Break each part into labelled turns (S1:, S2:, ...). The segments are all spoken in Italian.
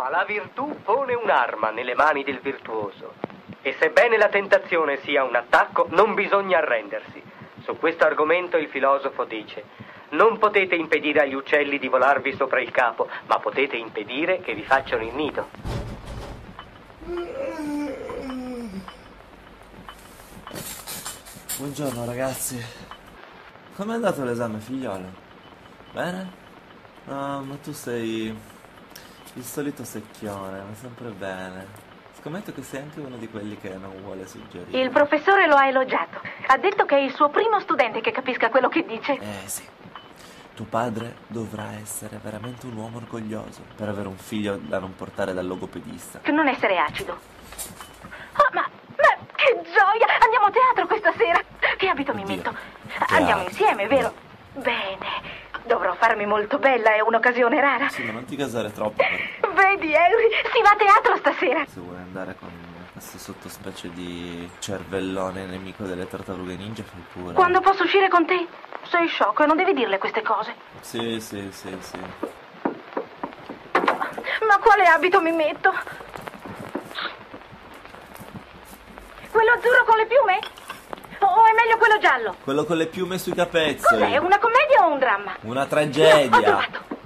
S1: Ma la virtù pone un'arma nelle mani del virtuoso. E sebbene la tentazione sia un attacco, non bisogna arrendersi. Su questo argomento il filosofo dice: Non potete impedire agli uccelli di volarvi sopra il capo, ma potete impedire che vi facciano il nido.
S2: Buongiorno ragazzi. Com'è andato l'esame, figliolo? Bene? No, ma tu sei il solito secchione, ma sempre bene. Scommetto che sei anche uno di quelli che non vuole suggerire.
S3: Il professore lo ha elogiato. Ha detto che è il suo primo studente che capisca quello che dice.
S2: Eh sì. Tuo padre dovrà essere veramente un uomo orgoglioso per avere un figlio da non portare dal logopedista.
S3: Non essere acido. Oh, ma, ma che gioia! Andiamo a teatro questa sera. Che abito mi
S2: Oddio.
S3: metto?
S2: Teatro.
S3: Andiamo insieme, vero? Bene. Dovrò farmi molto bella, è un'occasione rara.
S2: Sì, ma non ti casare troppo però.
S3: Vedi, Henry, si va a teatro stasera.
S2: Se vuoi andare con questo sottospecie di cervellone nemico delle tartarughe ninja, fai pure.
S3: Quando posso uscire con te? Sei sciocco e non devi dirle queste cose.
S2: Sì, sì, sì, sì.
S3: Ma quale abito mi metto? Quello azzurro con le piume? O è meglio quello giallo?
S2: Quello con le piume sui capezzoli.
S3: Cos'è, una commedia o un dramma?
S2: Una
S3: No, ho
S2: tragedia.
S3: trovato.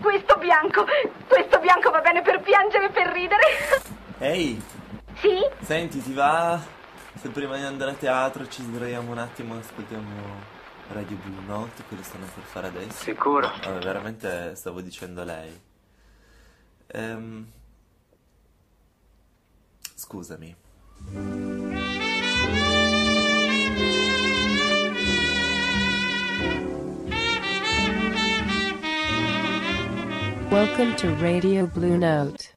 S3: Questo bianco, questo bianco va bene per piangere e per ridere.
S2: Ehi,
S3: Sì?
S2: senti, ti va? Se prima di andare a teatro ci sdraiamo un attimo e ascoltiamo Radio Blue Note, che lo stanno per fare adesso.
S1: Sicuro?
S2: Vabbè, veramente stavo dicendo a lei. Ehm, Scusami.
S4: Welcome to Radio Blue Note.